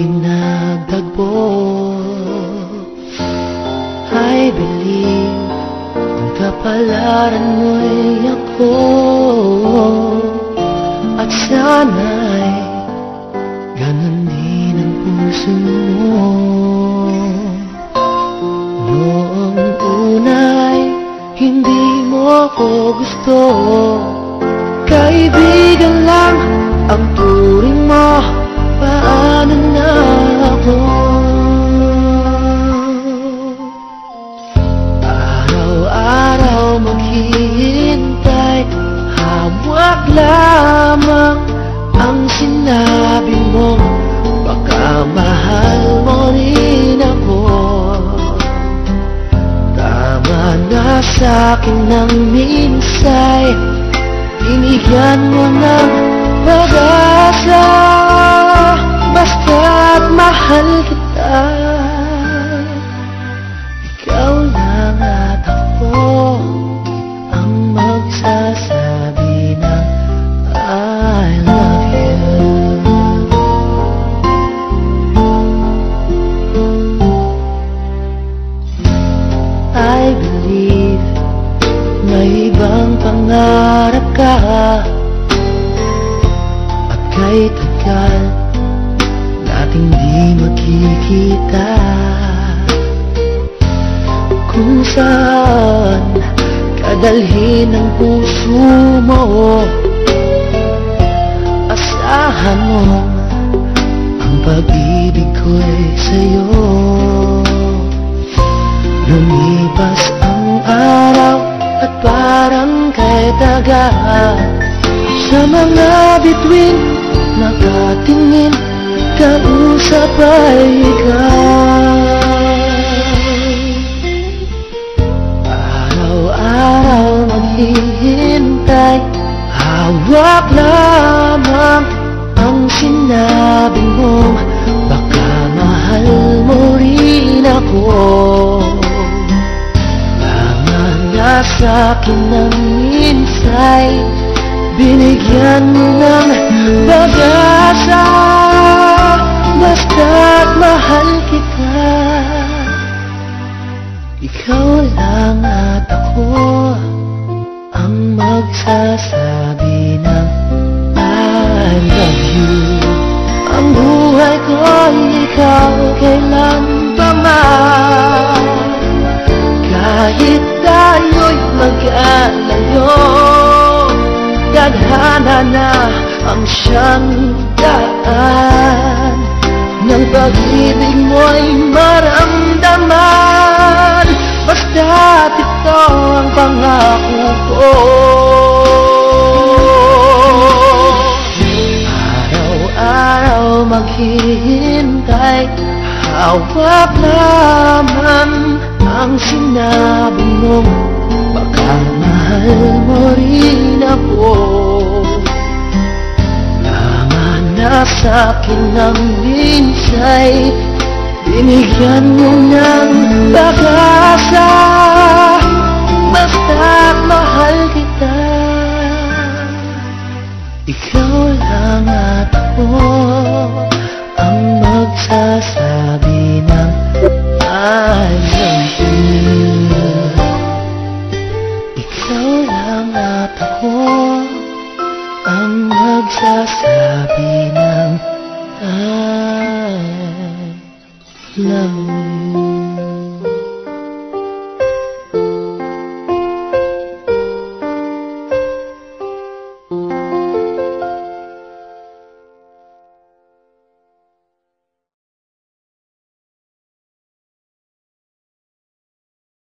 ay pinagtagpo I believe Ang kapalaran mo'y ako. At sana'y Ganon din ang puso mo. Noong una'y Hindi mo ko gusto Kaibigan lang ang turing Na sa'kin ng minsay Binigyan mo ng pag-asa. Basta't mahal kita ka. At kahit tagal nating di makikita. Kung saan kadalhin ang puso mo Asahan mo ang pag-ibig ko'y sa'yo. Lumipas ang araw at parang kay daga Sa mga bituin nakatingin Kausap ay ikaw. Araw-araw maghihintay Hawak lamang ang sinabi mo. Baka mahal mo rin ako sa'kin ng minsay Binigyan mo ng pag-asa. Basta't mahal kita. Ikaw lang at ako Ang magsasabi Tadhana na ang siyang daan Ng pag-ibig mo'y maramdaman. Basta't ito ang pangako ko. Araw-araw maghihintay Hawak lamang ang sinabi mo. Baka mahal mo rin ako sa'kin ng minsay. Binigyan mo ng pag-asa Basta't mahal kita. Ikaw lang at ako Ang magsasabi ng I love Ikaw lang at ako Ang magsasabi ng I love you